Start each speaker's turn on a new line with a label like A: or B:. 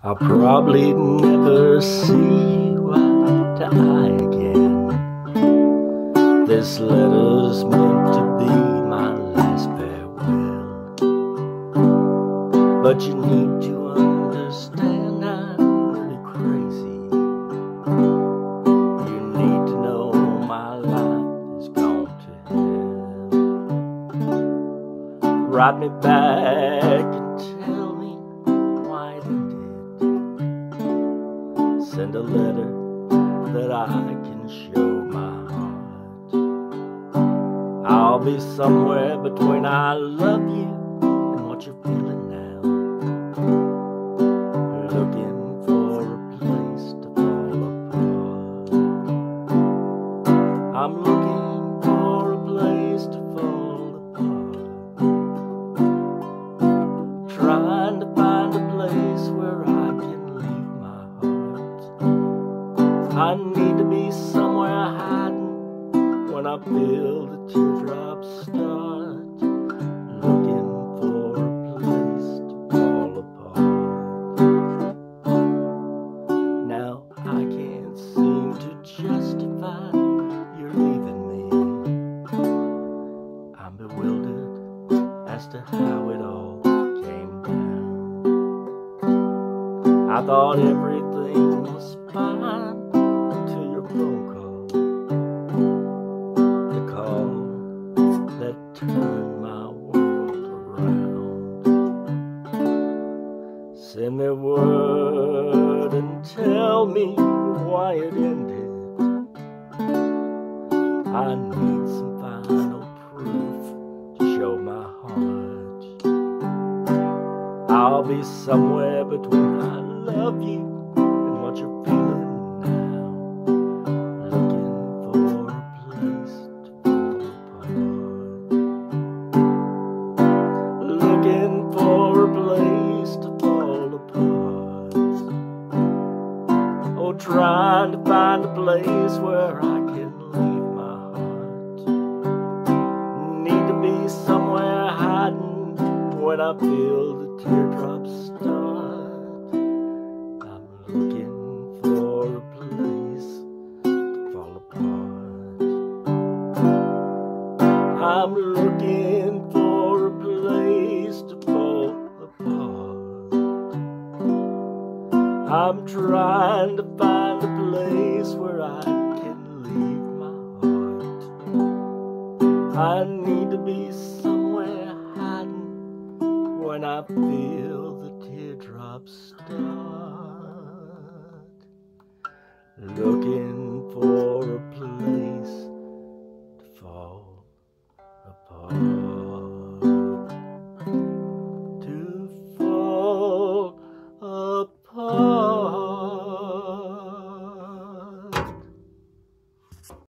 A: I'll probably never see you eye again. This letter's meant to be my last farewell. But you need to understand I'm really crazy. You need to know my life is gone to hell. Write me back and tell Send a letter that I can show my heart. I'll be somewhere between I love you and what you're feeling now. Looking for a place to fall apart. I'm I need to be somewhere hiding when I feel the teardrops start. Looking for a place to fall apart. Now I can't seem to justify your leaving me. I'm bewildered as to how it all came down. I thought everything was fine Send me word and tell me why it ended. I need some final proof to show my heart. I'll be somewhere between I love you and what you're feeling trying to find a place where I can leave my heart. Need to be somewhere hiding when I feel the teardrops start. I'm looking for a place to fall apart. I'm looking for a place to fall apart. I'm trying to find place where I can leave my heart. I need to be somewhere hiding when I feel the teardrops start. Looking